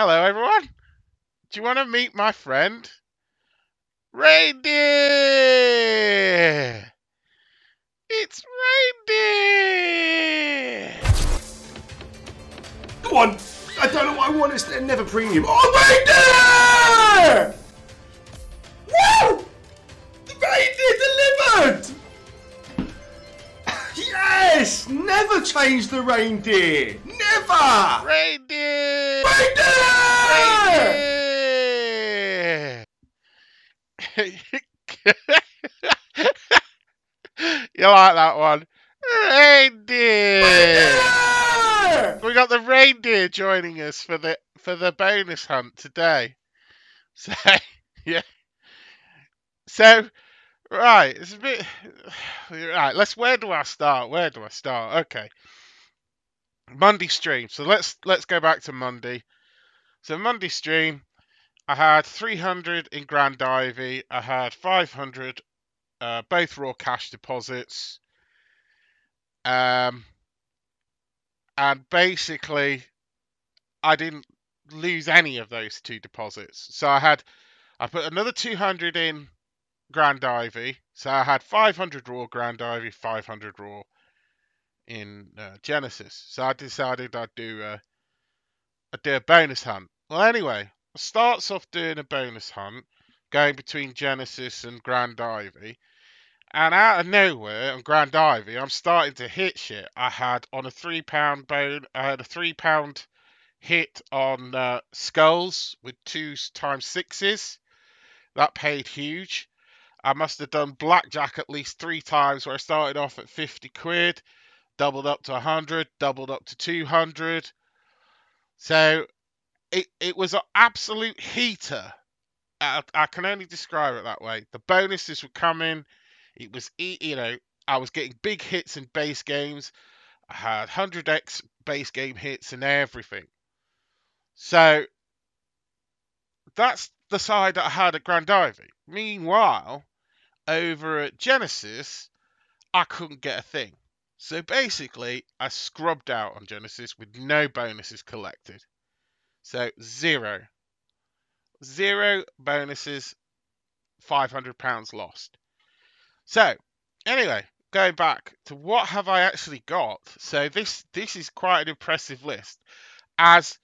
Hello, everyone. Do you want to meet my friend? Reindeer! It's Reindeer! Go on! I don't know what I want, it's never premium. Oh, reindeer! Woo! The reindeer delivered! Yes! Never change the reindeer! Never! Reindeer! Reindeer! you like that one? Reindeer! Reindeer! We got the reindeer joining us for the for the bonus hunt today. So yeah. So right, it's a bit right. Let's. Where do I start? Where do I start? Okay. Monday stream. So let's let's go back to Monday. So Monday stream, I had 300 in Grand Ivy. I had 500, uh, both raw cash deposits. Um, and basically, I didn't lose any of those two deposits. So I had, I put another 200 in Grand Ivy. So I had 500 raw Grand Ivy, 500 raw in uh, Genesis. So I decided I'd do a, I'd do a bonus hunt. Well, anyway, I starts off doing a bonus hunt, going between Genesis and Grand Ivy. And out of nowhere on Grand Ivy, I'm starting to hit shit. I had on a three pound bone, I had a three pound hit on uh, skulls with two times sixes. That paid huge. I must have done blackjack at least three times where I started off at 50 quid, doubled up to 100, doubled up to 200. So it, it was an absolute heater. I, I can only describe it that way. The bonuses were coming. It was, you know, I was getting big hits in base games. I had 100x base game hits and everything. So that's the side that I had at Grand Ivy. Meanwhile, over at Genesis, I couldn't get a thing. So basically, I scrubbed out on Genesis with no bonuses collected. So zero. Zero bonuses, £500 lost. So, anyway, going back to what have I actually got? So this this is quite an impressive list. As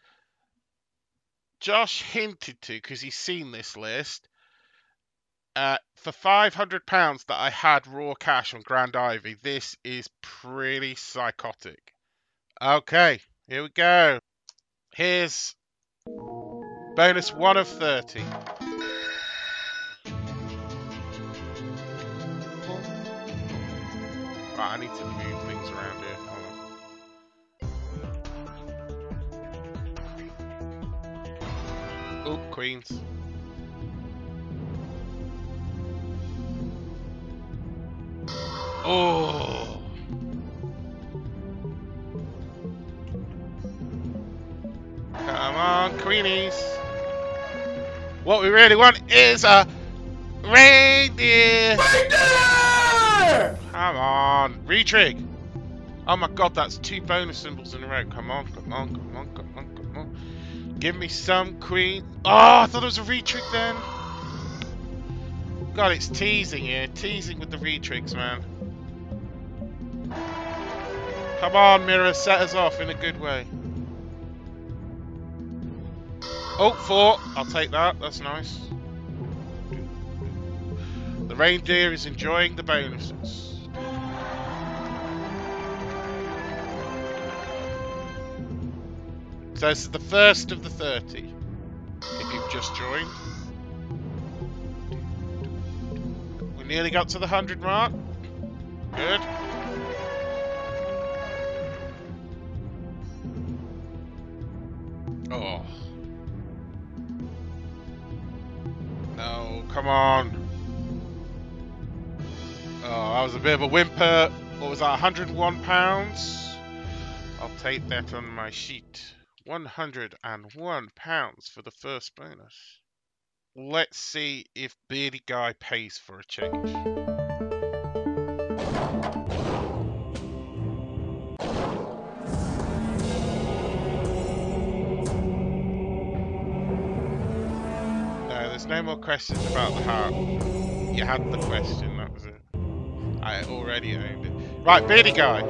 Josh hinted to, because he's seen this list, uh, for five hundred pounds that I had raw cash on Grand Ivy, this is pretty psychotic. Okay, here we go. Here's bonus one of thirty. Right, I need to move things around here. Oh, Queens. Oh. Come on, Queenies. What we really want is a reindeer. Reindeer! Come on, retrig. Oh my god, that's two bonus symbols in a row. Come on, come on, come on, come on, come on. Give me some queen. Oh, I thought it was a retrig then. God, it's teasing here. Teasing with the retrigs, man. Come on, Mirror, set us off in a good way. Oh, four. I'll take that. That's nice. The reindeer is enjoying the bonuses. So this is the first of the 30. If you've just joined. We nearly got to the 100 mark. Good. Oh. No, come on. Oh, that was a bit of a whimper. What was that, 101 pounds? I'll take that on my sheet. 101 pounds for the first bonus. Let's see if Beardy Guy pays for a change. Questions. No more questions about the heart. You had the question, that was it. I already owned it. Right, beardy guy.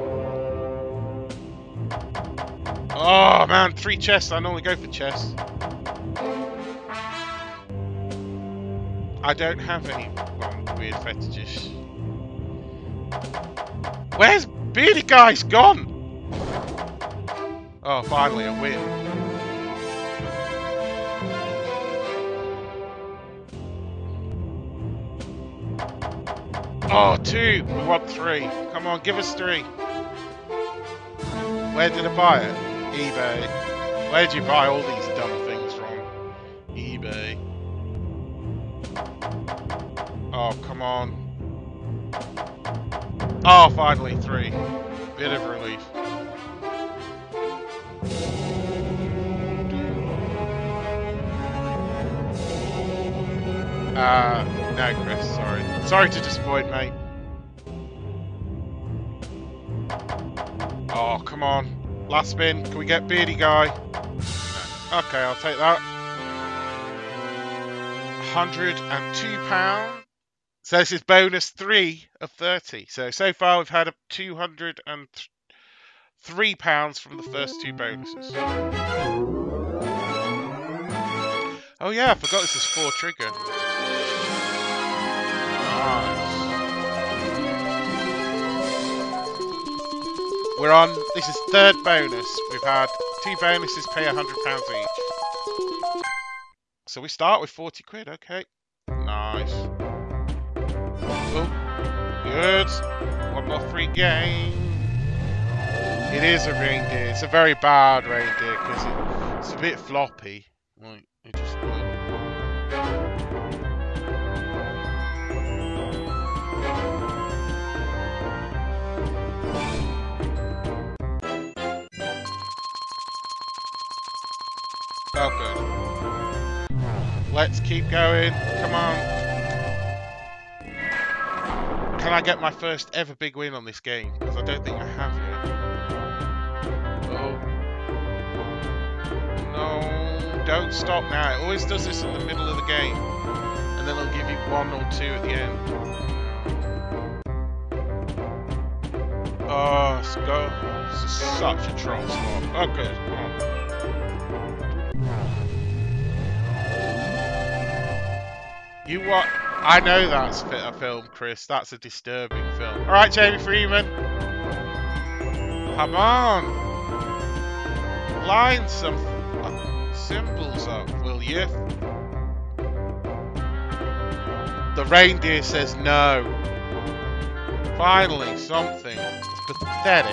Oh man, three chests. I normally go for chests. I don't have any weird fetishes. Where's beardy guy's gone? Oh, finally a win. Oh, two. We want three. Come on, give us three. Where did I buy it? eBay. Where did you buy all these dumb things from? eBay. Oh, come on. Oh, finally, three. Bit of relief. Uh, no, Chris, sorry. Sorry to disappoint, mate. Oh, come on. Last spin. Can we get Beardy Guy? Okay, I'll take that. £102. So this is bonus 3 of 30. So, so far we've had a £203 from the first two bonuses. Oh yeah, I forgot this is 4 trigger. We're on, this is third bonus. We've had two bonuses pay £100 each. So we start with 40 quid, okay. Nice. Oh, good. One more free game. It is a reindeer. It's a very bad reindeer because it, it's a bit floppy. Like, it just, Good. Let's keep going. Come on. Can I get my first ever big win on this game? Because I don't think I have yet. Oh. No. Don't stop now. It always does this in the middle of the game. And then it'll give you one or two at the end. Oh, it's go. This is such a troll spot. Oh, good. You what? I know that's a film, Chris. That's a disturbing film. All right, Jamie Freeman. Come on. Line some symbols up, will you? The reindeer says no. Finally, something. It's pathetic.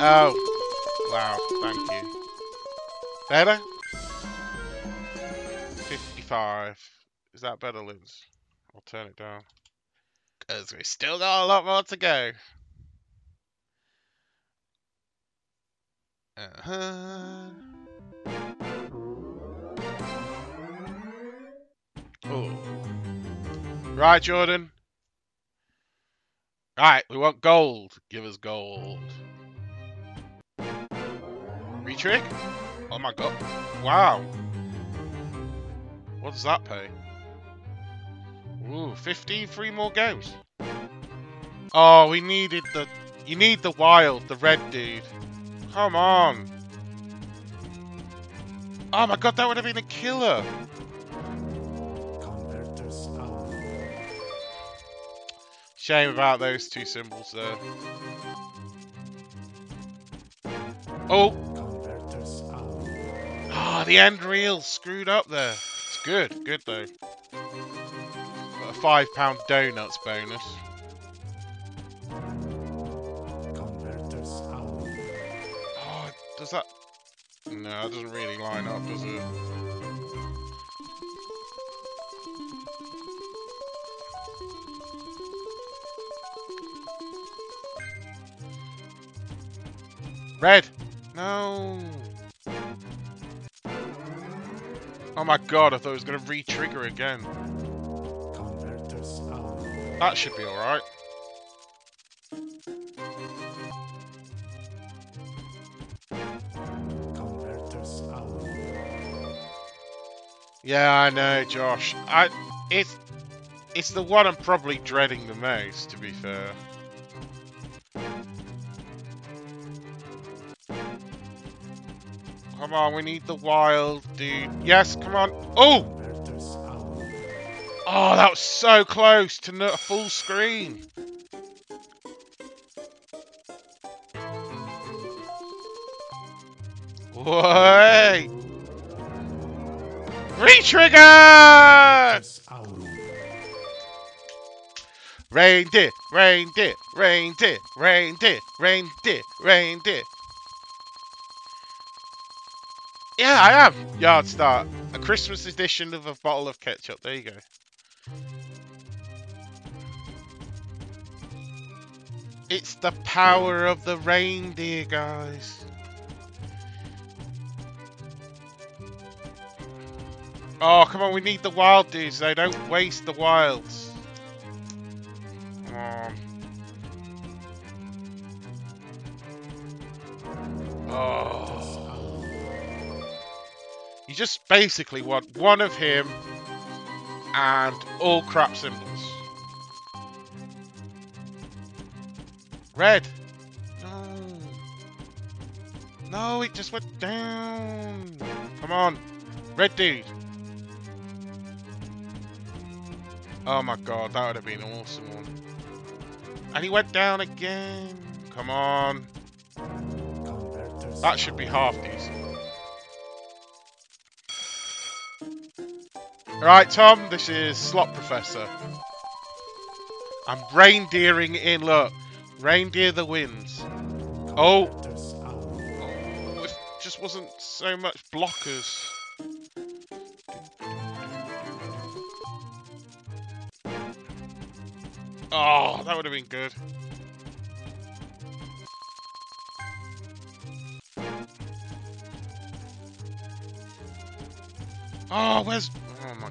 Oh. Wow, thank you. Better? 55. Is that better, Liz? I'll turn it down. Because we still got a lot more to go. Uh-huh. Oh. Right, Jordan. Right, we want gold. Give us gold. Retrig? Oh my god. Wow. What does that pay? Ooh, 15 free more games. Oh, we needed the... You need the wild, the red dude. Come on. Oh my god, that would have been a killer. Shame about those two symbols there. Oh! Ah, oh, the end reel screwed up there. It's good, good though. Got a five pound donuts bonus. Oh, does that? No, it doesn't really line up, does it? Red! Oh my god, I thought it was going to re-trigger again. That should be alright. Yeah, I know, Josh. I it's it's the one I'm probably dreading the most, to be fair. On, we need the wild dude. Yes, come on. Oh! Oh, that was so close to a full screen. Wait! Retrigger! Reindeer, reindeer, reindeer, reindeer, reindeer, reindeer. Yeah, I have. Yard start. A Christmas edition of a bottle of ketchup. There you go. It's the power of the reindeer, guys. Oh, come on, we need the wild dudes, though. Don't waste the wilds. Oh. You just basically want one of him and all crap symbols. Red! No! No, it just went down! Come on! Red dude! Oh my god, that would have been an awesome one. And he went down again. Come on. That should be half decent. Alright, Tom, this is Slot Professor. I'm reindeering in, look. Reindeer the winds. Oh! oh it just wasn't so much blockers. Oh, that would have been good. Oh, where's...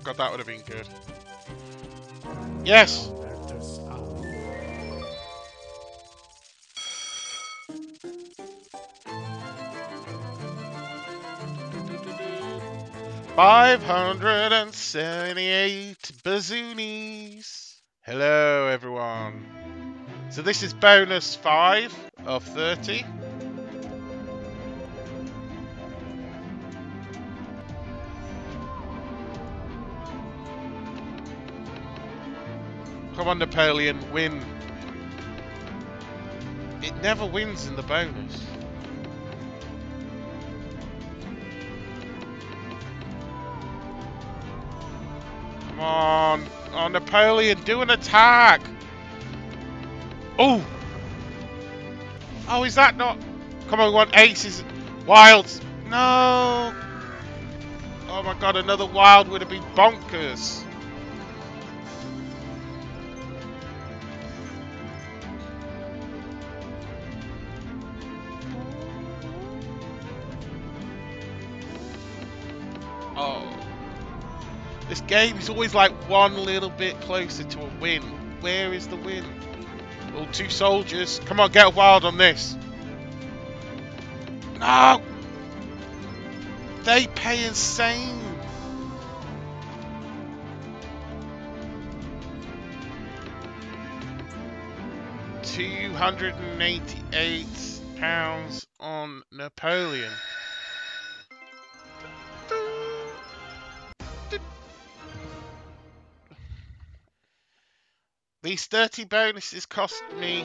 God, that would have been good. Yes! Five hundred and seventy-eight bazoonies. Hello everyone. So this is bonus 5 of 30. Come on Napoleon, win. It never wins in the bonus. Come on. Oh, Napoleon, do an attack! Oh! Oh, is that not... Come on, we want aces. Wilds. No! Oh my god, another wild would have been bonkers. Game is always like one little bit closer to a win. Where is the win? Oh, two soldiers. Come on, get wild on this. No! They pay insane. Two hundred and eighty-eight pounds on Napoleon. These 30 bonuses cost me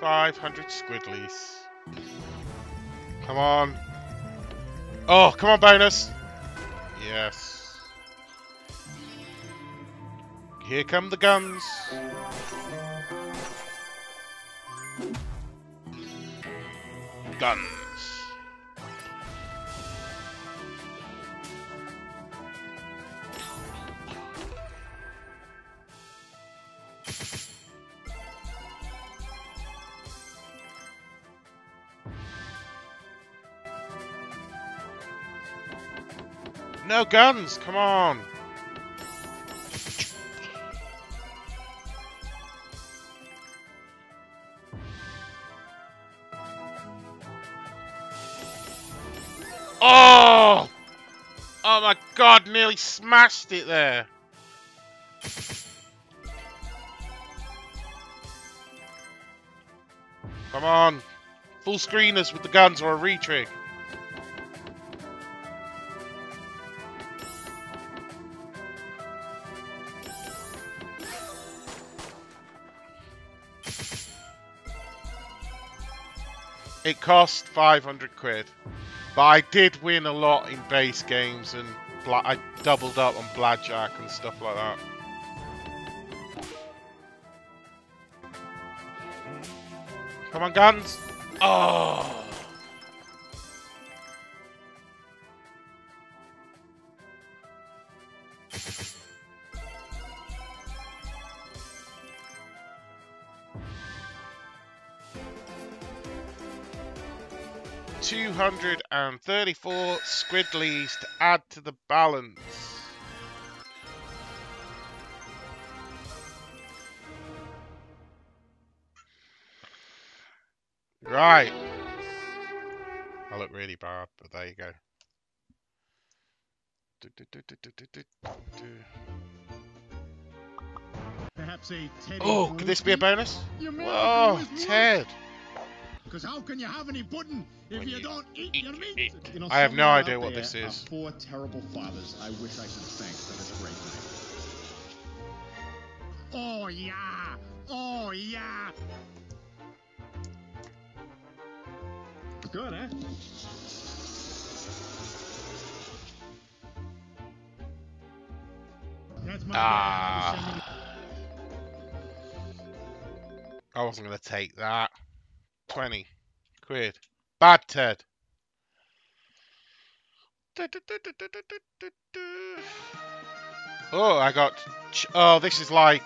500 squidlies. Come on. Oh, come on, bonus. Yes. Here come the guns. Guns. No guns, come on. Oh! Oh my god, nearly smashed it there. Come on. Full screeners with the guns or a retrig. It cost 500 quid. But I did win a lot in base games and I doubled up on blackjack and stuff like that. Come on, guns! Oh! 234 squidleys to add to the balance. Right. I look really bad, but there you go. Perhaps a Ted. Oh, could this be a bonus? Oh, Ted! Because how can you have any pudding if you, you don't eat, eat, your meat? eat. You know, I have no idea what this is. Four terrible fathers I wish I could thank for this great night. Oh yeah! Oh yeah! Good, eh? That's my bad. Ah. I wasn't going to take that. 20 quid. Bad Ted. Oh, I got... Oh, this is like...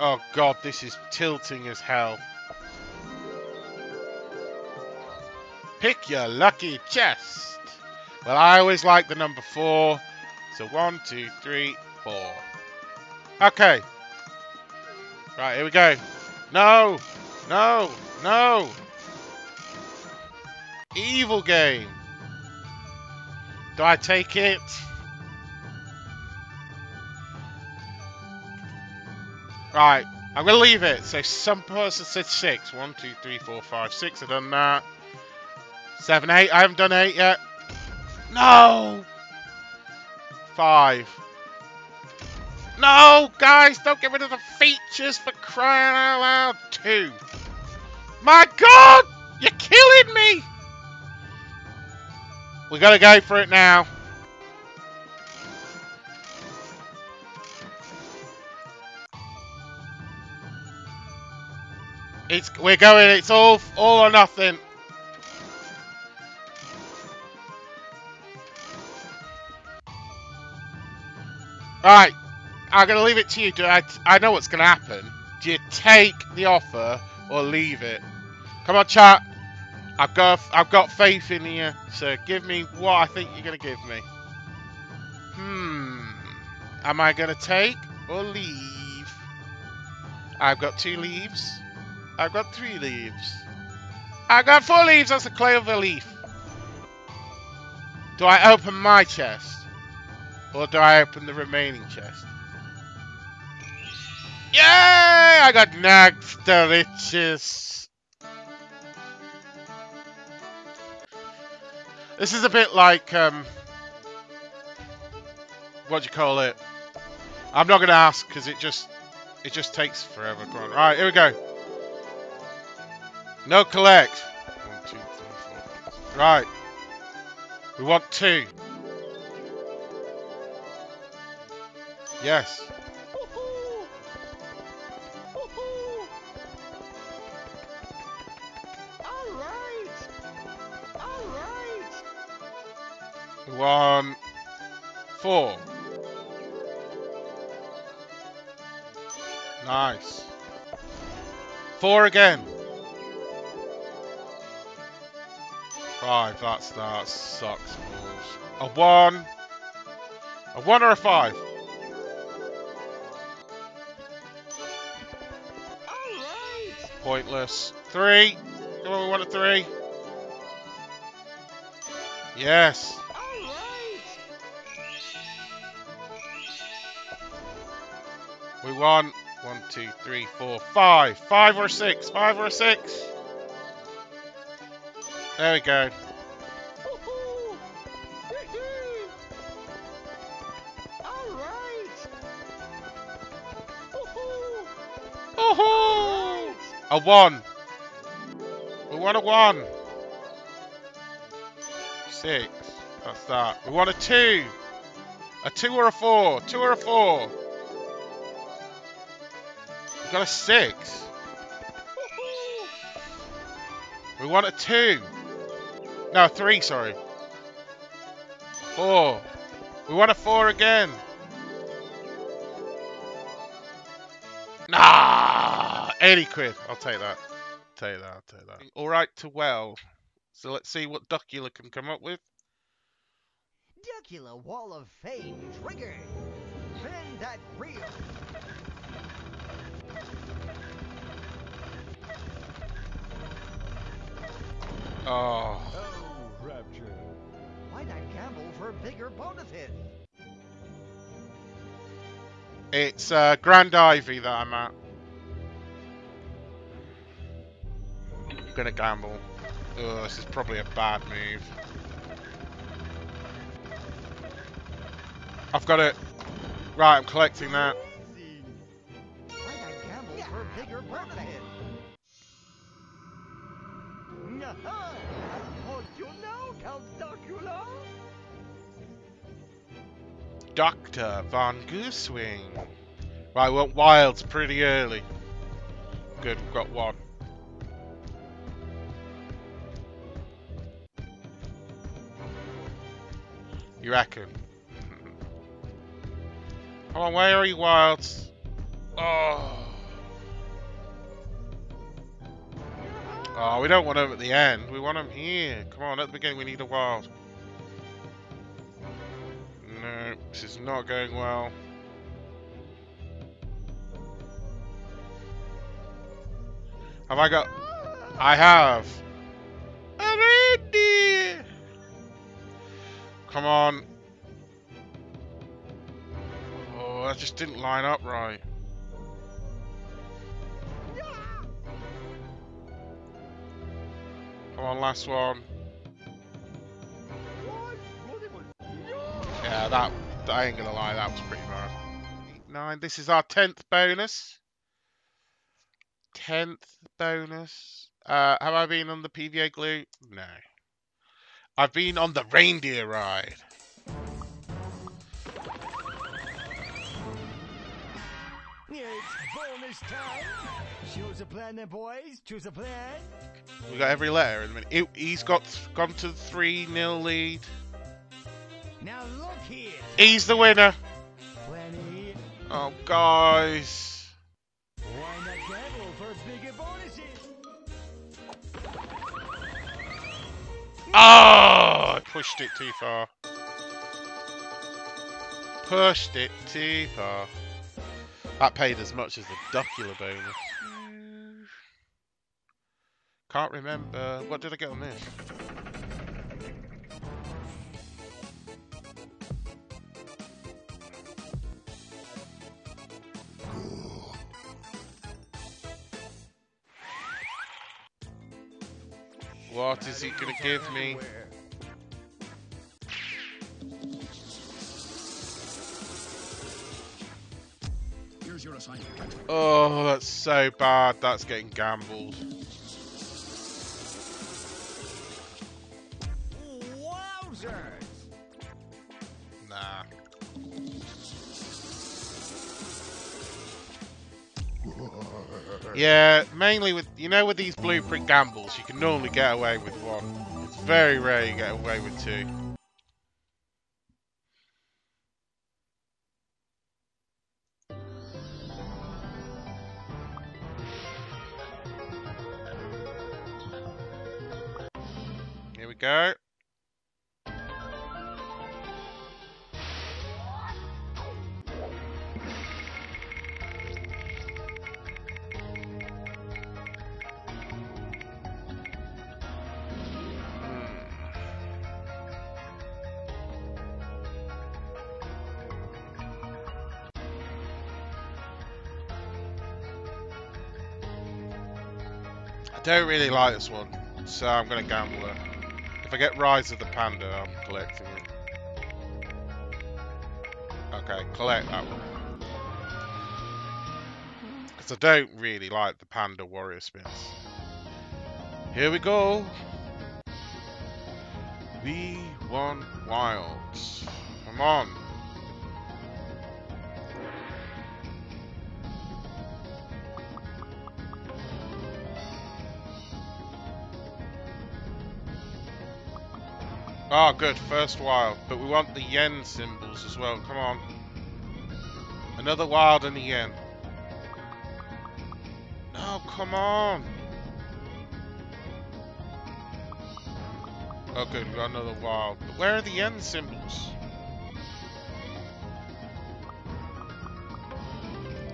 Oh, God, this is tilting as hell. Pick your lucky chest. Well, I always like the number four. So one, two, three, four. Okay. Right, here we go. No! No! No! Evil game. Do I take it? Right, I'm gonna leave it. So some person said six. One, two, three, four, five, six. I've done that. Seven, eight. I haven't done eight yet. No! Five. No, guys, don't get rid of the features for crying out loud. Two. My God, you're killing me. We gotta go for it now. It's we're going. It's all all or nothing. Right, I'm gonna leave it to you. Do I? I know what's gonna happen. Do you take the offer or leave it? Come on, chat. I've got I've got faith in you. So give me what I think you're gonna give me. Hmm. Am I gonna take or leave? I've got two leaves. I've got three leaves. I've got four leaves. That's a clover leaf. Do I open my chest? Or do I open the remaining chest? Yay! I got nagged the riches. This is a bit like, um... What do you call it? I'm not going to ask, because it just... It just takes forever. Right, here we go. No collect. One, two, three, four. Right. We want two. Yes. One. Four. Nice. Four again. Five. That's that sucks balls. A one. A one or a five. Pointless. Three. Come on, we want a three. Yes. Want one, two, three, four, five. Five or six. Five or six. There we go. A one. We want a one. Six. That's that. We want a two. A two or a four. Two or a four. We got a six. We want a two. No, three, sorry. Four. We want a four again. Nah! 80 quid. I'll take that. Take that, I'll take that. Alright to well. So let's see what Duckula can come up with. Duckula Wall of Fame triggered. Bend that reel. Oh. Oh, Rapture. Why not gamble for a bigger bonuses? It's uh, Grand Ivy that I'm at. I'm gonna gamble. Ugh, this is probably a bad move. I've got it. Right, I'm collecting that. Why not gamble for bigger bonuses? Aha! What you know, Count Duckula? Dr. Von Goosewing. Right, we want wilds pretty early. Good, got one. You reckon? Come on, where are you wilds? Oh. Oh, we don't want them at the end. We want them here. Come on, at the beginning we need a wild. No, this is not going well. Have I got... I have. Already. Come on. Oh, that just didn't line up right. Come on, last one. Yeah, that, I ain't gonna lie, that was pretty bad. Nine. This is our tenth bonus. Tenth bonus. Uh, have I been on the PVA glue? No. I've been on the reindeer ride. It's bonus time. Choose a plan, then, boys. Choose a plan. We got every letter in a minute. It, he's got gone to three 0 lead. Now look here. He's the winner. Plan A. Oh, guys. Why not gamble for bigger bonuses? Oh, I pushed it too far. Pushed it too far. That paid as much as the Duckula bonus. Can't remember. What did I get on this? What is he gonna give me? Here's your assignment. Oh, that's so bad. That's getting gambled. Yeah, mainly with you know with these blueprint gambles, you can normally get away with one. It's very rare you get away with two. Here we go. I don't really like this one, so I'm going to gamble it. If I get Rise of the Panda, I'm collecting it. Okay, collect that one. Because I don't really like the Panda Warrior spins. Here we go. We want wilds. Come on. Oh, good. First wild. But we want the yen symbols as well. Come on. Another wild and a yen. No, come on. Oh, good. We got another wild. But where are the yen symbols?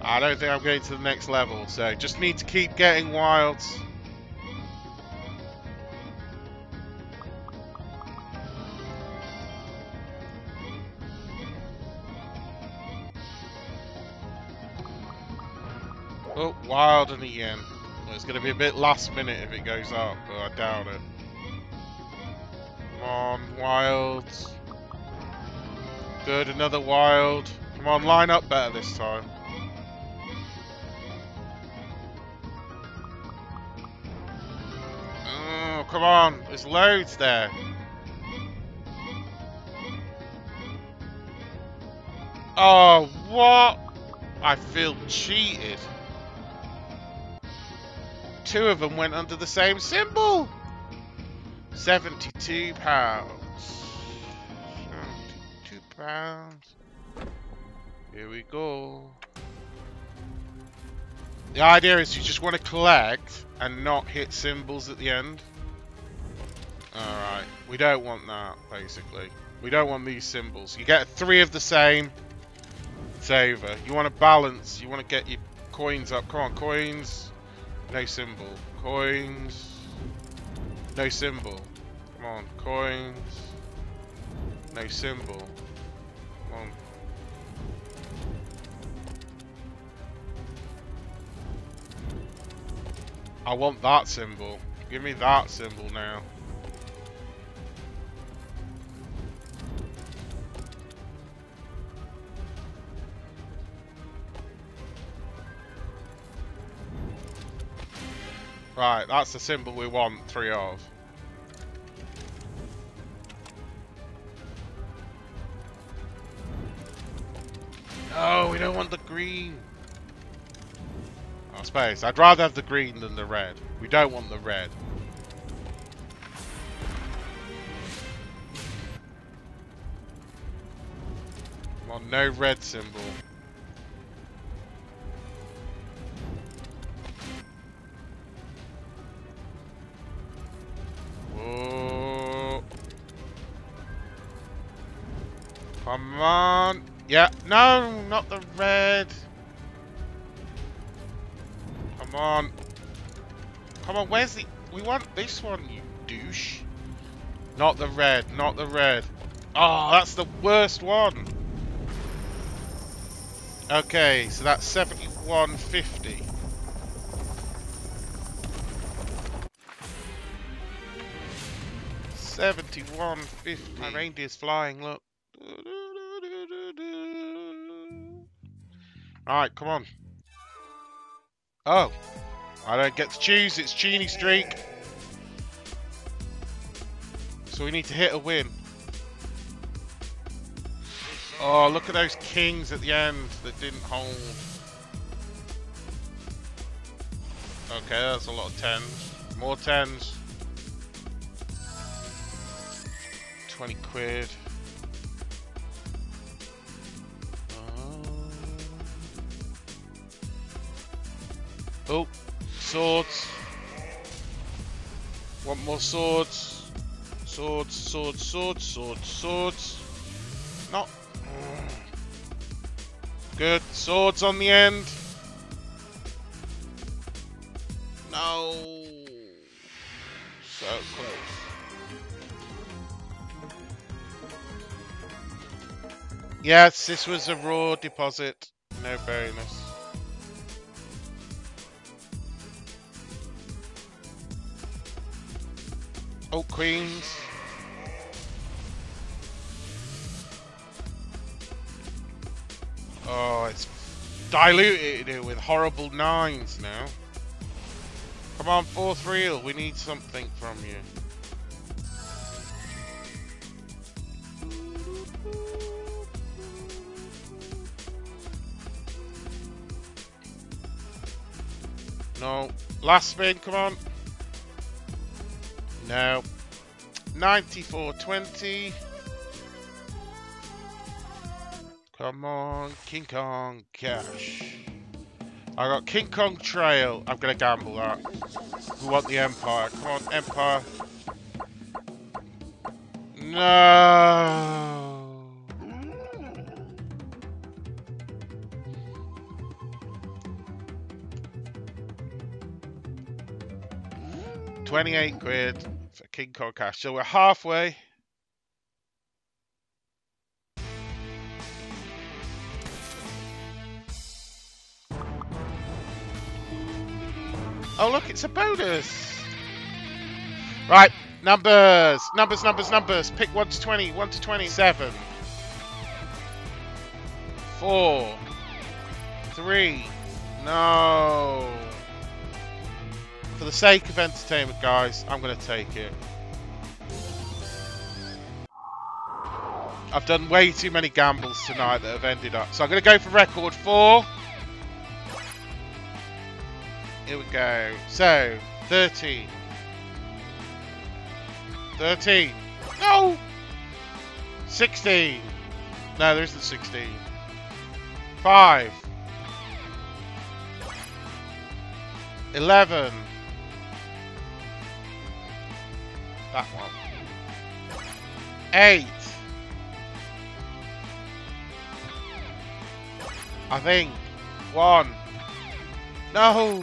I don't think I'm going to the next level, so just need to keep getting wilds. Wild and a yen. Well, it's going to be a bit last minute if it goes up, but I doubt it. Come on, wilds. Good, another wild. Come on, line up better this time. Oh, come on. There's loads there. Oh, what? I feel cheated. Two of them went under the same symbol. 72 pounds. 72 pounds. Here we go. The idea is you just want to collect and not hit symbols at the end. Alright, we don't want that, basically. We don't want these symbols. You get three of the same, it's over. You want to balance, you want to get your coins up. Come on, coins. No symbol. Coins. No symbol. Come on, coins. No symbol. Come on. I want that symbol. Give me that symbol now. Right, that's the symbol we want three of. No, we don't want the green. Oh, space. I'd rather have the green than the red. We don't want the red. Come on, no red symbol. Whoa. Come on. Yeah. No, not the red. Come on. Come on, where's the... We want this one, you douche. Not the red, not the red. Oh, that's the worst one. Okay, so that's 7150. Seventy-one fifty. My reindeer's flying. Look. Alright, come on. Oh. I don't get to choose. It's Genie Streak. So we need to hit a win. Oh, look at those kings at the end that didn't hold. Okay, that's a lot of tens. More tens. 20 quid. Uh, oh, swords. Want more swords? Swords, swords, swords, swords, swords. Not. Good. Swords on the end. No. Yes, this was a raw deposit. No bonus. Oh, queens. Oh, it's diluted it with horrible nines now. Come on, fourth reel. We need something from you. No. Last spin, come on. No. 94.20. Come on, King Kong cash. I got King Kong Trail. I'm gonna gamble that. We want the Empire. Come on, Empire. No. Twenty-eight quid for King Kong cash. So we're halfway. Oh, look, it's a bonus. Right, numbers, numbers, numbers, numbers. Pick 1 to 20, 1 to 27. 4. 3. No. For the sake of entertainment, guys, I'm going to take it. I've done way too many gambles tonight that have ended up. So I'm going to go for record 4. Here we go. So, 13. 13. No! 16. No, there isn't 16. 5. 11. That one. 8. I think. 1. No!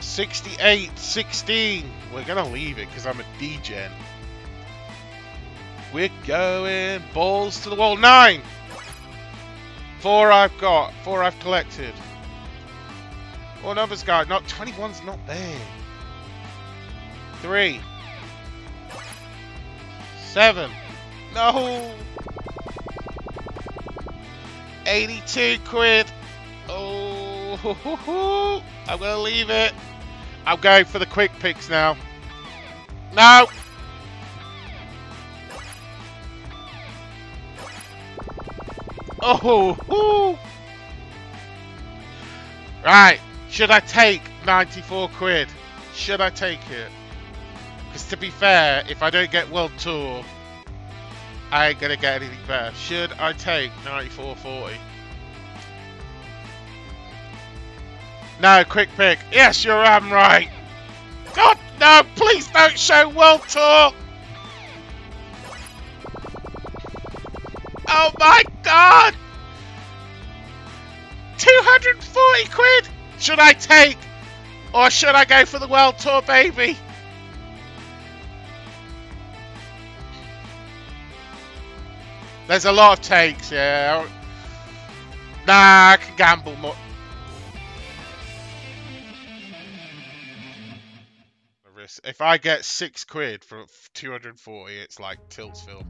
68, 16. We're gonna leave it because I'm a degen. We're going balls to the wall. Nine! Four I've got. Four I've collected. What numbers, guys? Not 21's not there. Three. Seven. No! 82 quid. Oh, I'm gonna leave it. I'm going for the quick picks now. No! Oh! Right, should I take 94 quid? Should I take it? Because to be fair, if I don't get World Tour, I ain't gonna get anything better. Should I take 94.40? No, quick pick. Yes, you're am right. God, no, please don't show World Tour. Oh my God. 240 quid. Should I take? Or should I go for the World Tour, baby? There's a lot of takes, yeah. Nah, I can gamble more. If I get six quid for 240, it's like Tiltsville.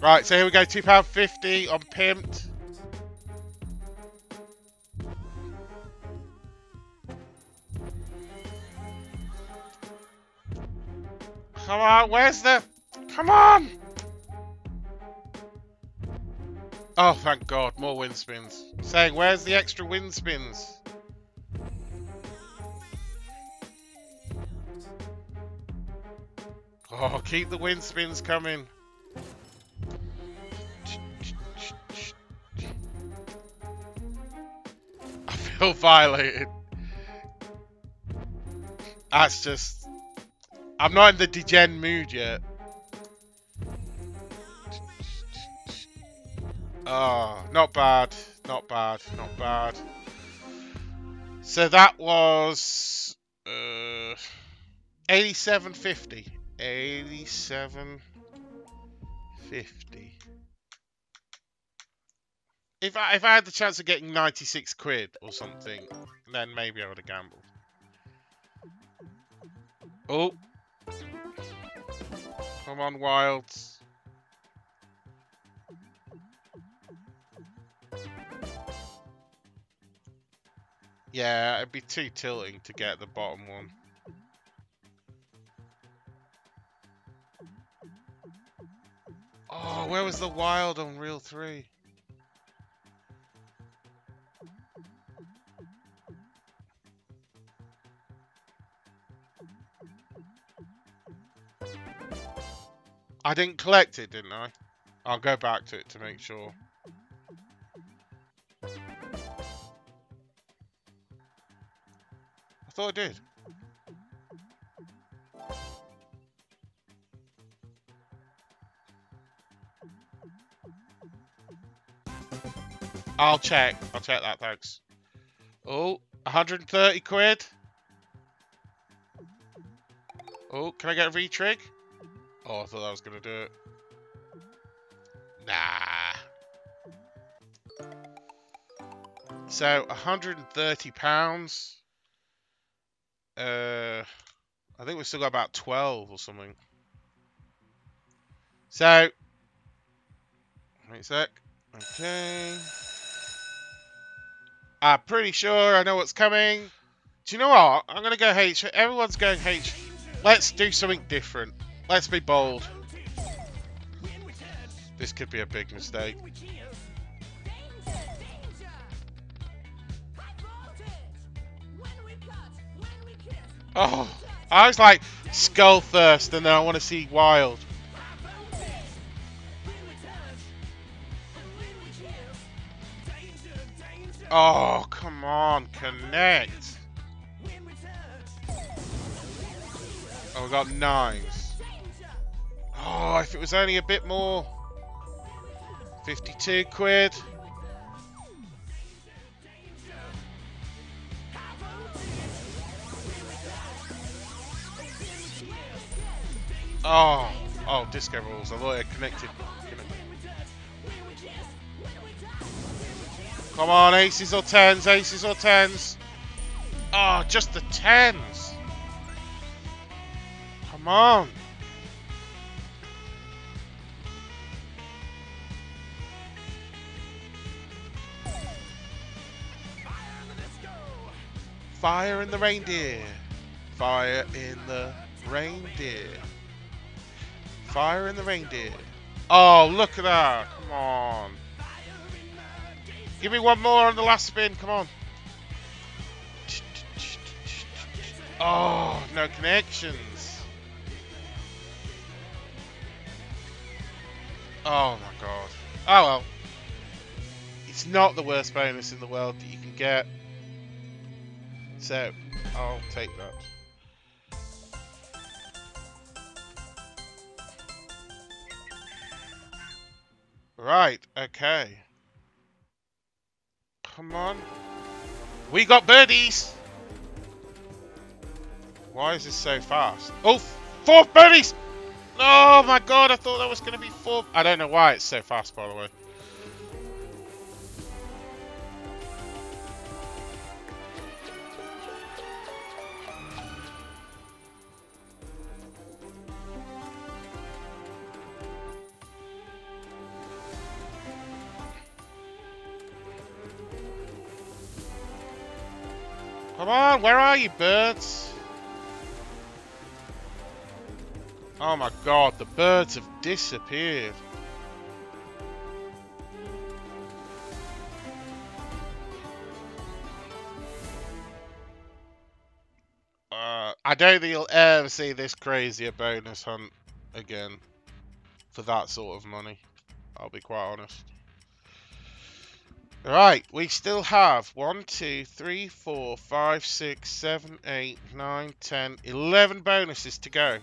Right, so here we go, £2.50 on Pimped. Come on, where's the... Come on! Oh, thank God, more wind spins. saying, where's the extra wind spins? Oh, keep the wind spins coming. I feel violated. That's just... I'm not in the degen mood yet. Oh, not bad. Not bad. Not bad. So that was... Uh, 87.50. 87 50 if I if I had the chance of getting 96 quid or something then maybe I would have gambled Oh. Come on, Wilds. Yeah, it'd be too tilting to get the bottom one. Oh, where was the wild on Reel 3? I didn't collect it, didn't I? I'll go back to it to make sure. Thought I did. I'll check. I'll check that, thanks. Oh, 130 quid. Oh, can I get a retrig? Oh, I thought I was going to do it. Nah. So, 130 pounds. Uh, I think we've still got about 12 or something. So, wait a sec. Okay. I'm pretty sure I know what's coming. Do you know what? I'm going to go H. Everyone's going H. Let's do something different. Let's be bold. This could be a big mistake. Oh, I was like Skull Thirst and then I want to see Wild. Oh, come on, connect. Oh, we got nines. Oh, if it was only a bit more. 52 quid. Oh, oh, disco rules. I it connected. Come on, aces or tens, aces or tens. Oh, just the tens. Come on. Fire in the reindeer. Fire in the reindeer. Fire in the reindeer. Oh, look at that. Come on. Give me one more on the last spin. Come on. Oh, no connections. Oh my god. Oh well. It's not the worst bonus in the world that you can get. So, I'll take that. Right, okay. Come on. We got birdies! Why is this so fast? Oh, four birdies! Oh my god, I thought that was going to be four. I don't know why it's so fast, by the way. Come on, where are you, birds? Oh my god, the birds have disappeared. Uh, I don't think you'll ever see this crazier bonus hunt again for that sort of money. I'll be quite honest. Right, we still have 1, 2, 3, 4, 5, 6, 7, 8, 9, 10, 11 bonuses to go.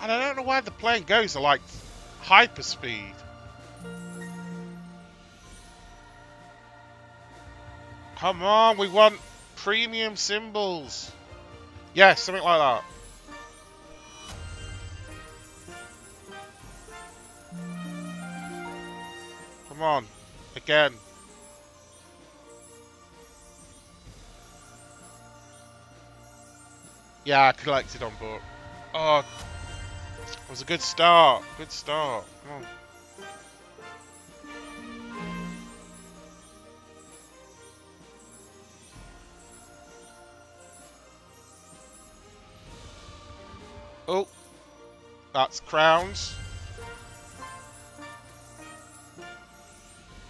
And I don't know why the plane goes at like hyperspeed. Come on, we want premium symbols. Yes, yeah, something like that. Come on. Again. Yeah, I collected on board. Oh, it was a good start. Good start. Come on. Oh, that's crowns.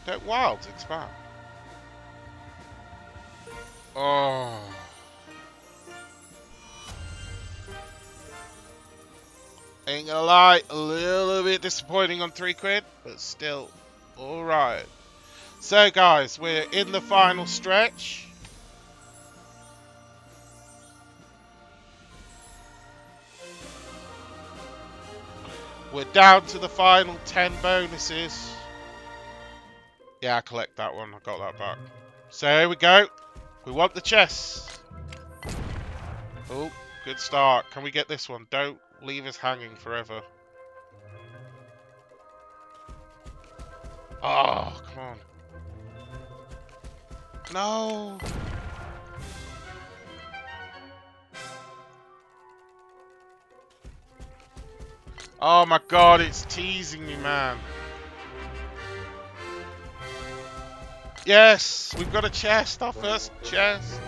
Don't wilds expand. Oh. Ain't gonna lie, a little bit disappointing on three quid, but still alright. So guys, we're in the final stretch. We're down to the final 10 bonuses. Yeah, I collect that one. I got that back. So here we go. We want the chest. Oh, good start. Can we get this one? Don't leave us hanging forever. Oh, come on. No. Oh my god, it's teasing me, man. Yes, we've got a chest, our first chest.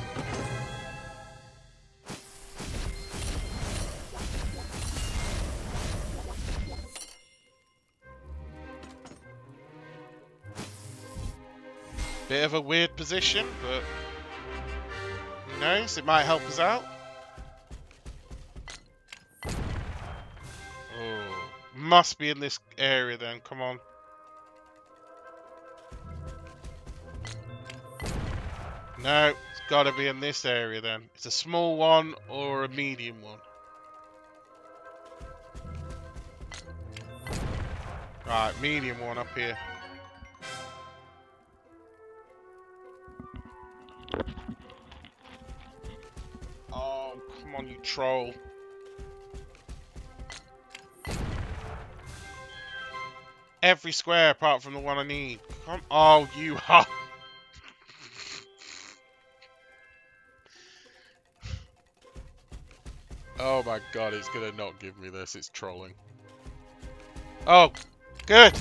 Bit of a weird position, but who knows, it might help us out. Oh, must be in this area then, come on. No, it's got to be in this area then. It's a small one or a medium one. Right, medium one up here. Oh, come on, you troll. Every square apart from the one I need. Come Oh, you are. Oh my god, it's gonna not give me this, it's trolling. Oh, good!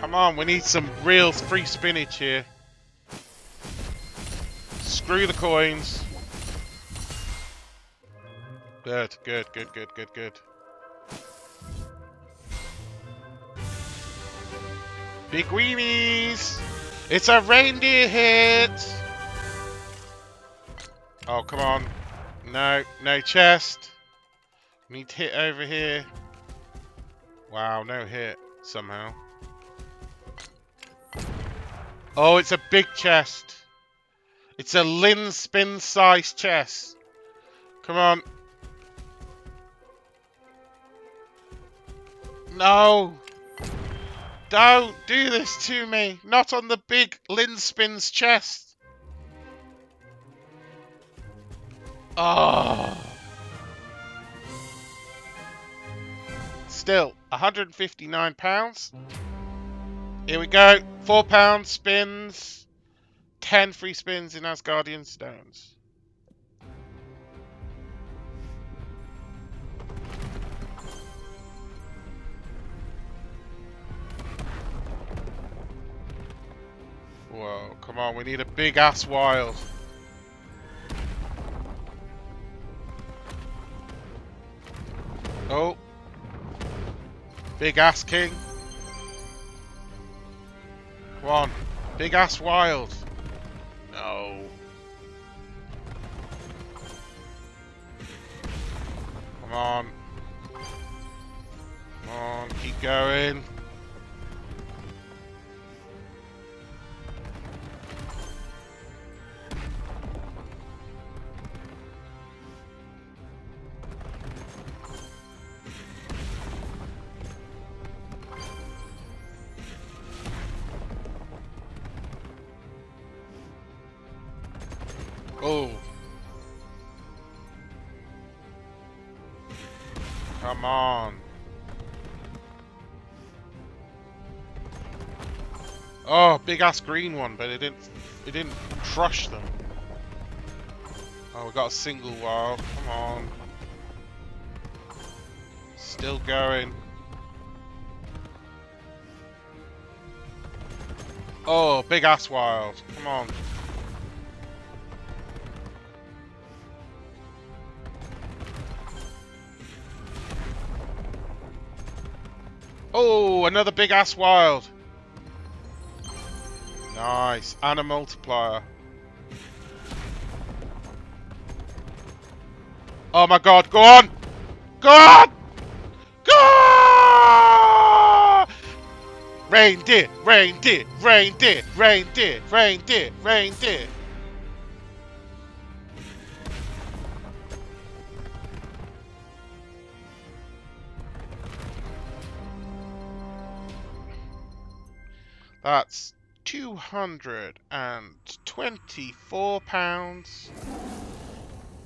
Come on, we need some real free spinach here. Screw the coins. Good, good, good, good, good, good. Big weenies! It's a reindeer hit! Oh, come on. No, no chest. Need hit over here. Wow, no hit somehow. Oh, it's a big chest. It's a Lin spin size chest. Come on. No. Don't do this to me. Not on the big Lin spins chest. Oh. Still, 159 pounds. Here we go. Four pound spins. Ten free spins in Asgardian stones. Whoa, come on, we need a big ass wild. Oh. Big ass king. Come on. Big ass wild. No. Come on. Come on, keep going. Big ass green one, but it didn't it didn't crush them. Oh, we got a single wild. Come on. Still going. Oh, big ass wild. Come on. Oh, another big ass wild. Nice. And a multiplier. Oh my god, go on! Go on! Go on! Reindeer, reindeer, reindeer, reindeer, reindeer, reindeer. That's two hundred and twenty-four pounds.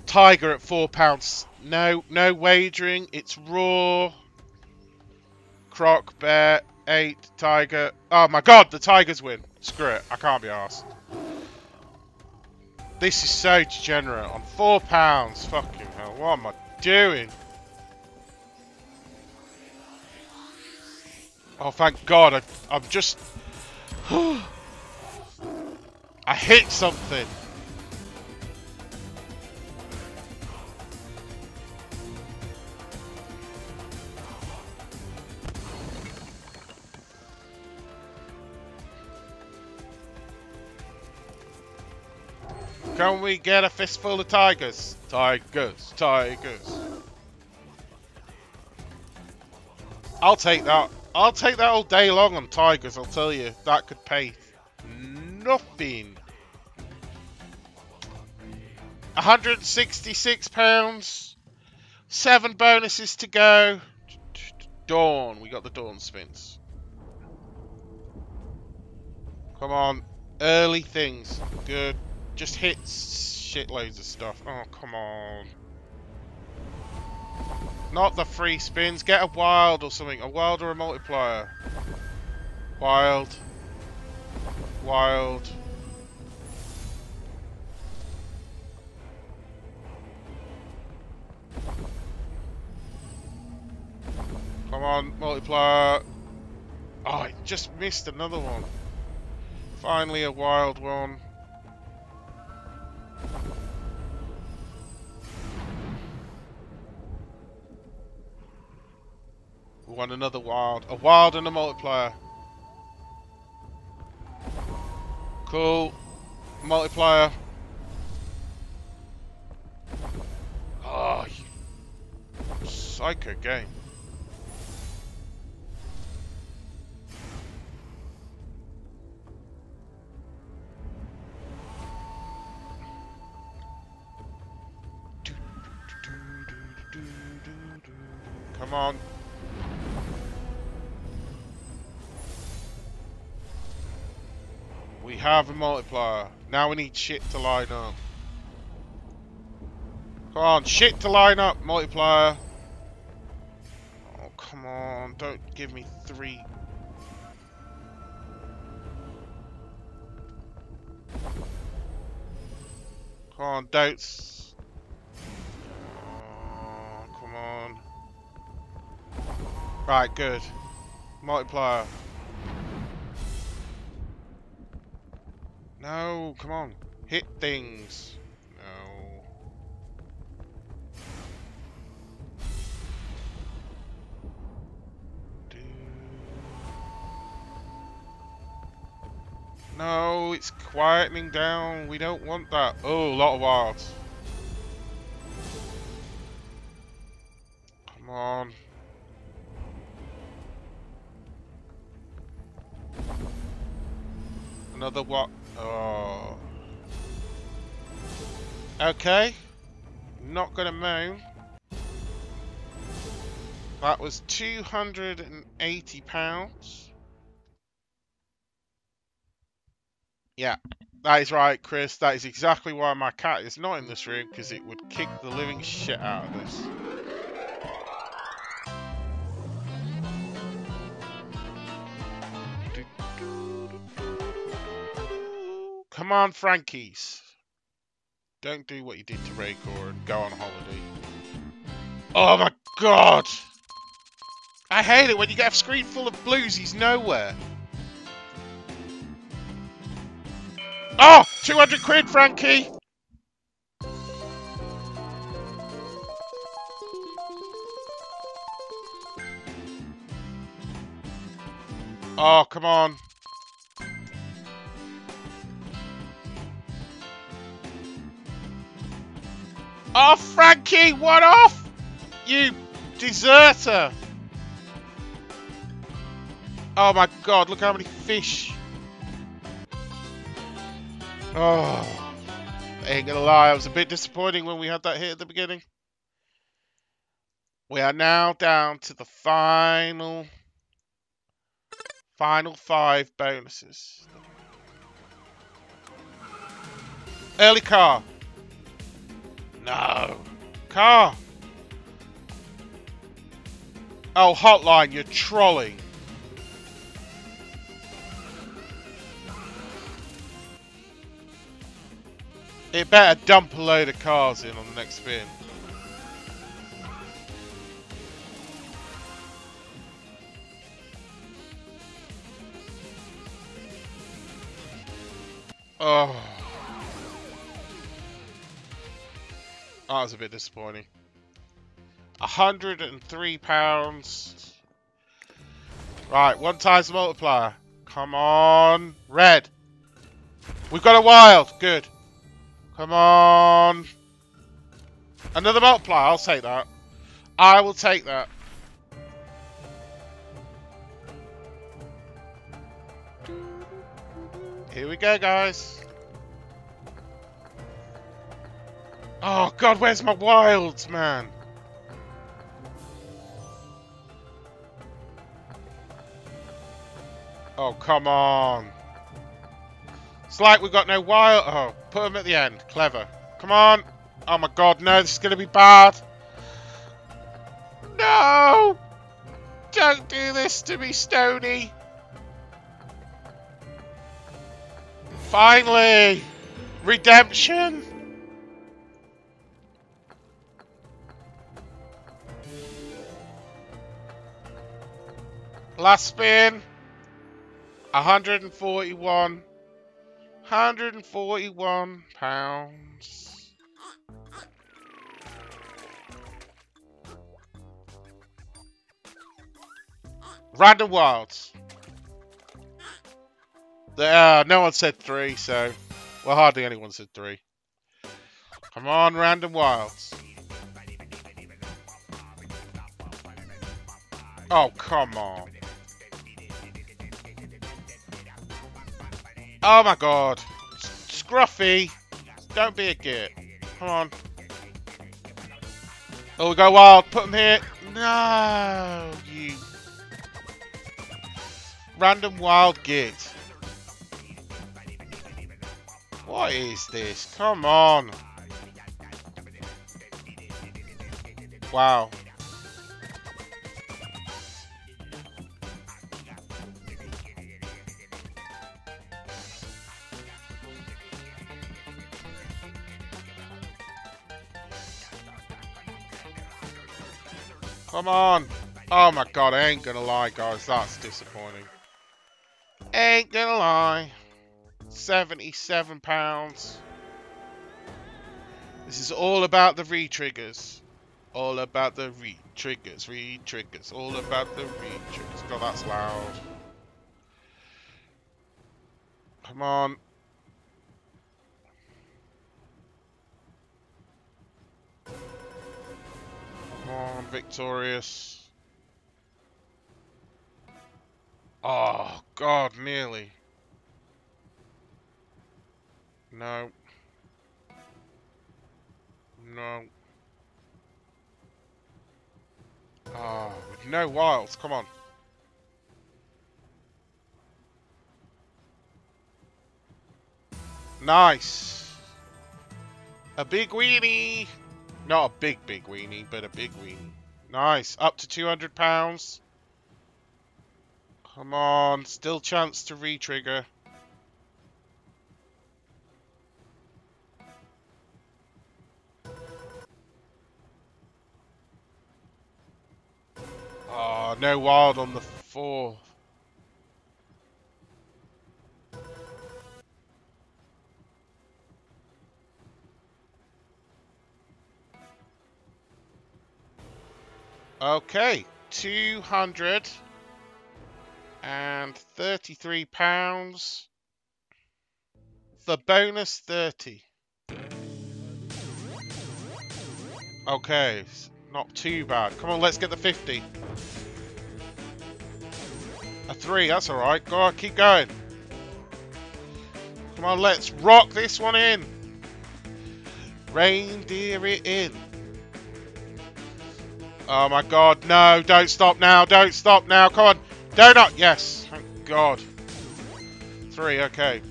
Tiger at four pounds. No, no wagering. It's raw. Croc, bear, eight, tiger. Oh my god, the tigers win. Screw it. I can't be asked. This is so degenerate. On four pounds. Fucking hell. What am I doing? Oh, thank God. I, I'm just... I hit something. Can we get a fistful of tigers? Tigers, tigers. I'll take that. I'll take that all day long on tigers, I'll tell you. That could pay nothing. £166. Seven bonuses to go. Dawn. We got the dawn spins. Come on. Early things. Good. Just hits shitloads of stuff. Oh, come on. Not the free spins. Get a wild or something. A wild or a multiplier. Wild. Wild. Come on, multiplier. Oh, I just missed another one. Finally a wild one. We want another wild. A wild and a multiplier. Cool. Multiplier. Psycho game. Come on. We have a multiplier. Now we need shit to line up. Come on, shit to line up, multiplier. Come on. Don't give me three. Come on, doubts. Oh, come on. Right, good. Multiplier. No, come on. Hit things. No, it's quietening down. We don't want that. Oh, a lot of wilds. Come on. Another what? Oh. Okay. Not gonna moan. That was two hundred and eighty pounds. Yeah, that is right, Chris. That is exactly why my cat is not in this room because it would kick the living shit out of this. Come on, Frankies. Don't do what you did to Raycor and go on holiday. Oh my god! I hate it when you get a screen full of blues, he's nowhere. Oh! 200 quid, Frankie! Oh, come on. Oh, Frankie, what off? You deserter. Oh my god, look how many fish. Oh, I ain't gonna lie, I was a bit disappointing when we had that hit at the beginning. We are now down to the final, final five bonuses. Early car. No. Car. Oh, hotline, you're trolling. It better dump a load of cars in on the next spin. Oh. That was a bit disappointing. A hundred and three pounds. Right, one times multiplier. Come on. Red. We've got a wild. Good. Come on. Another multiplier. I'll take that. I will take that. Here we go, guys. Oh, God, where's my wilds, man? Oh, come on. It's like we've got no wild... Oh, put them at the end. Clever. Come on. Oh, my God, no, this is going to be bad. No! Don't do this to me, Stony. Finally! Redemption! Last spin. 141. 141 pounds. Random wilds. Uh, no one said three, so... Well, hardly anyone said three. Come on, random wilds. Oh, come on. Oh my god. Scruffy. Don't be a git. Come on. Oh, we go wild. Put him here. No, you. Random wild git. What is this? Come on. Wow. Come on. Oh my god, I ain't gonna lie, guys. That's disappointing. Ain't gonna lie. 77 pounds. This is all about the re-triggers. All about the re-triggers, re-triggers. All about the re-triggers. God, that's loud. Come on. On, victorious. Oh, God, nearly. No. No. Oh, with no wilds, come on. Nice. A big weenie. Not a big, big weenie, but a big weenie. Nice. Up to 200 pounds. Come on. Still chance to retrigger. Oh, no wild on the fourth. Okay, two hundred and thirty-three pounds. The bonus thirty. Okay, not too bad. Come on, let's get the fifty. A three, that's alright. Go on, keep going. Come on, let's rock this one in. Reindeer it in. Oh my god, no, don't stop now, don't stop now, come on. Donut, yes, thank god. Three, okay.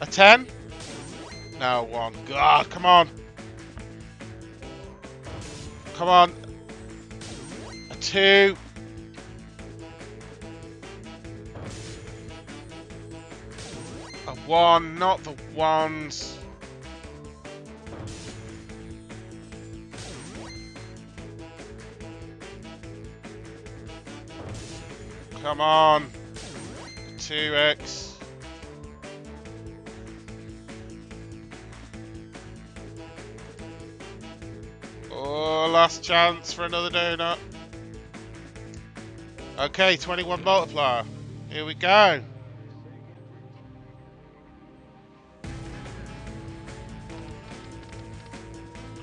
A ten? No, one. God, come on. Come on. A two. A one, not the ones. Come on. 2x. Oh, last chance for another donut. Okay, 21 multiplier. Here we go.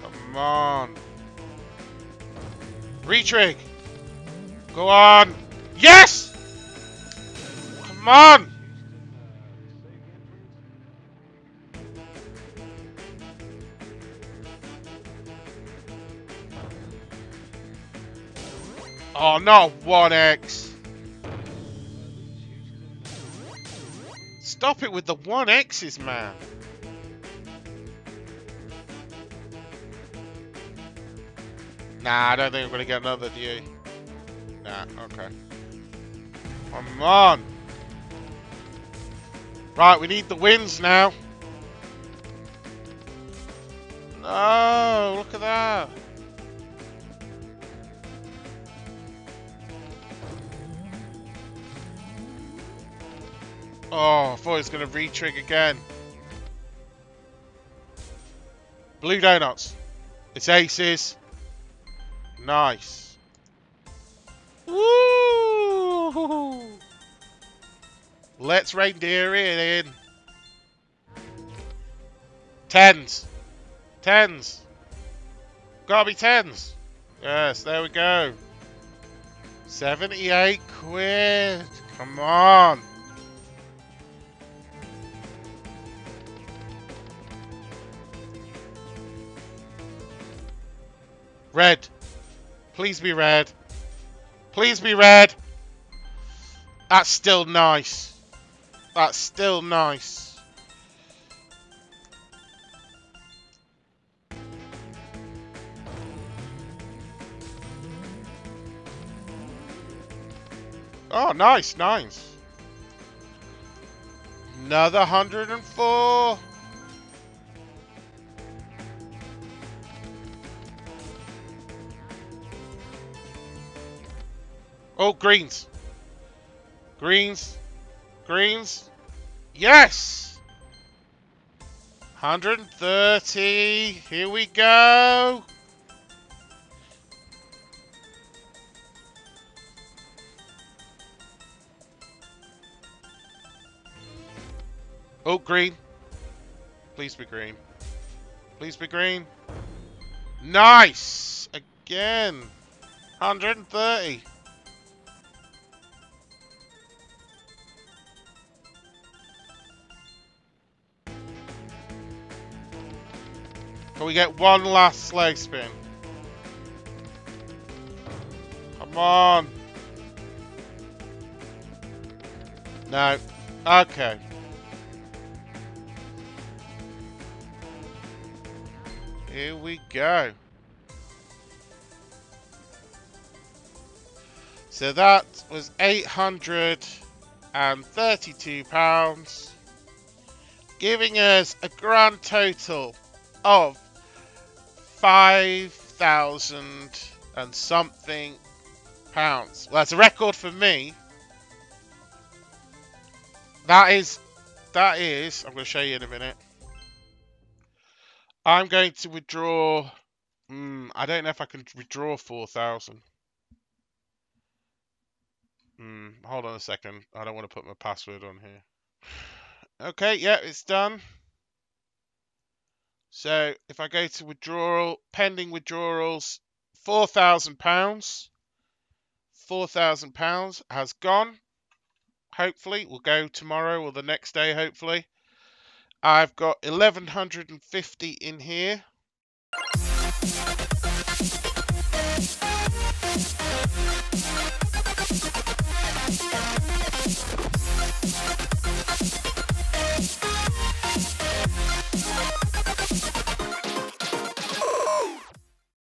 Come on. Retrig. Go on. Yes! Come on! Oh, not 1x. Stop it with the 1x's, man. Nah, I don't think going to get another, do you? Nah, okay. Come on. Right, we need the wins now. No, look at that. Oh, I thought it was going to re-trig again. Blue donuts. It's aces. Nice. Woo! Let's reindeer it in. Tens. Tens. Gotta be tens. Yes, there we go. 78 quid. Come on. Red. Please be red. Please be red. That's still nice. That's still nice. Oh, nice, nice. Another 104. Oh, greens. Greens. Greens. Yes! 130. Here we go. Oh, green. Please be green. Please be green. Nice! Again. 130. Can we get one last sleigh spin? Come on. No. Okay. Here we go. So that was £832, giving us a grand total of five thousand and something pounds. Well, that's a record for me. That is, that is, I'm going to show you in a minute. I'm going to withdraw, mm, I don't know if I can withdraw 4,000. Mm, hold on a second. I don't want to put my password on here. Okay, yeah, it's done. So if I go to withdrawal, pending withdrawals, four thousand pounds. Four thousand pounds has gone. Hopefully, will go tomorrow or the next day. Hopefully, I've got eleven hundred and fifty in here.